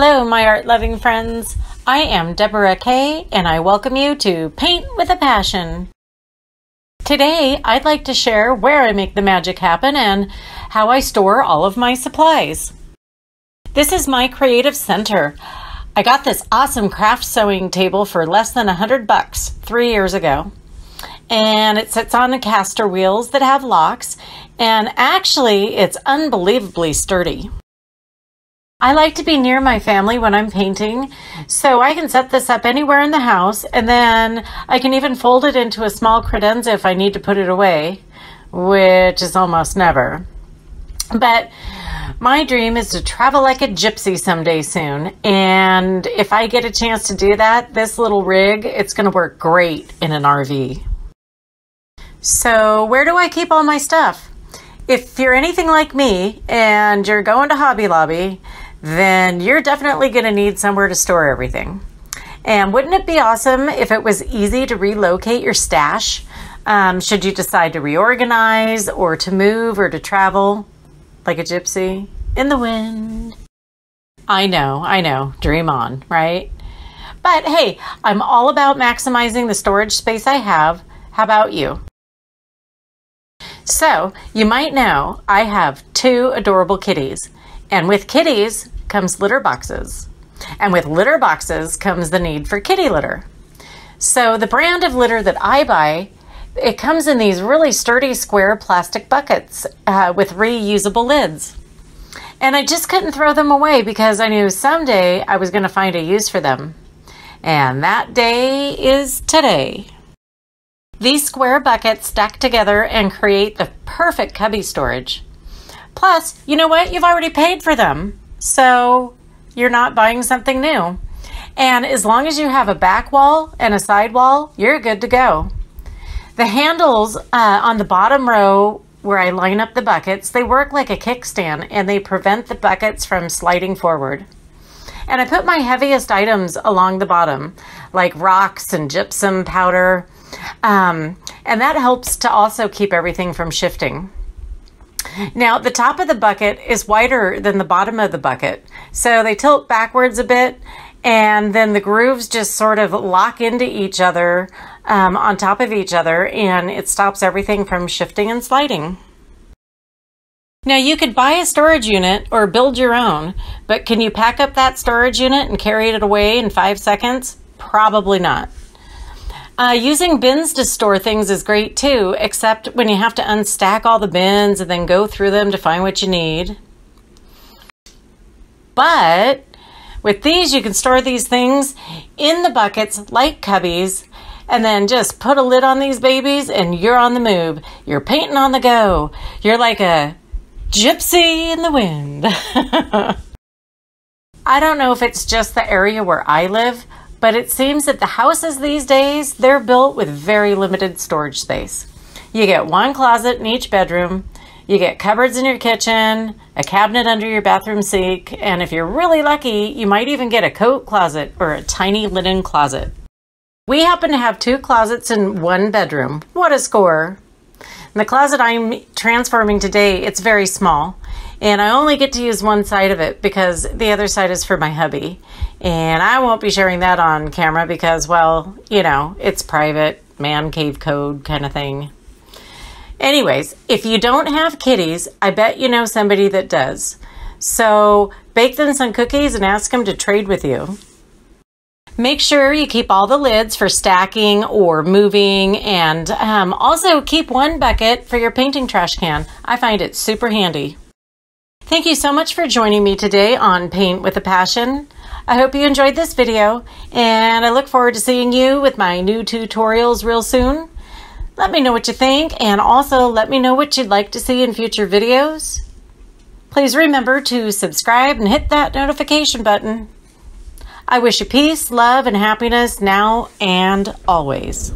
my art loving friends. I am Deborah Kaye, and I welcome you to Paint with a Passion. Today, I'd like to share where I make the magic happen and how I store all of my supplies. This is my creative center. I got this awesome craft sewing table for less than a hundred bucks three years ago. And it sits on the caster wheels that have locks, and actually, it's unbelievably sturdy. I like to be near my family when I'm painting, so I can set this up anywhere in the house, and then I can even fold it into a small credenza if I need to put it away, which is almost never. But my dream is to travel like a gypsy someday soon, and if I get a chance to do that, this little rig, it's going to work great in an RV. So, where do I keep all my stuff? If you're anything like me and you're going to Hobby Lobby, then you're definitely going to need somewhere to store everything. And wouldn't it be awesome if it was easy to relocate your stash um, should you decide to reorganize or to move or to travel like a gypsy in the wind? I know, I know, dream on, right? But hey, I'm all about maximizing the storage space I have. How about you? So, you might know I have two adorable kitties. And with kitties comes litter boxes. And with litter boxes comes the need for kitty litter. So the brand of litter that I buy, it comes in these really sturdy square plastic buckets uh, with reusable lids. And I just couldn't throw them away because I knew someday I was going to find a use for them. And that day is today. These square buckets stack together and create the perfect cubby storage. Plus, you know what? You've already paid for them. So you're not buying something new. And as long as you have a back wall and a side wall, you're good to go. The handles uh, on the bottom row where I line up the buckets, they work like a kickstand and they prevent the buckets from sliding forward. And I put my heaviest items along the bottom, like rocks and gypsum powder. Um, and that helps to also keep everything from shifting. Now, the top of the bucket is wider than the bottom of the bucket. So they tilt backwards a bit, and then the grooves just sort of lock into each other um, on top of each other, and it stops everything from shifting and sliding. Now, you could buy a storage unit or build your own, but can you pack up that storage unit and carry it away in five seconds? Probably not. Uh, using bins to store things is great too, except when you have to unstack all the bins and then go through them to find what you need. But with these, you can store these things in the buckets like cubbies and then just put a lid on these babies and you're on the move. You're painting on the go. You're like a gypsy in the wind. I don't know if it's just the area where I live, but it seems that the houses these days, they're built with very limited storage space. You get one closet in each bedroom, you get cupboards in your kitchen, a cabinet under your bathroom sink, and if you're really lucky, you might even get a coat closet or a tiny linen closet. We happen to have two closets in one bedroom. What a score! the closet I'm transforming today, it's very small and I only get to use one side of it because the other side is for my hubby. And I won't be sharing that on camera because, well, you know, it's private, man cave code kind of thing. Anyways, if you don't have kitties, I bet you know somebody that does. So bake them some cookies and ask them to trade with you. Make sure you keep all the lids for stacking or moving, and um, also keep one bucket for your painting trash can. I find it super handy. Thank you so much for joining me today on Paint with a Passion. I hope you enjoyed this video and I look forward to seeing you with my new tutorials real soon. Let me know what you think and also let me know what you'd like to see in future videos. Please remember to subscribe and hit that notification button. I wish you peace, love, and happiness now and always.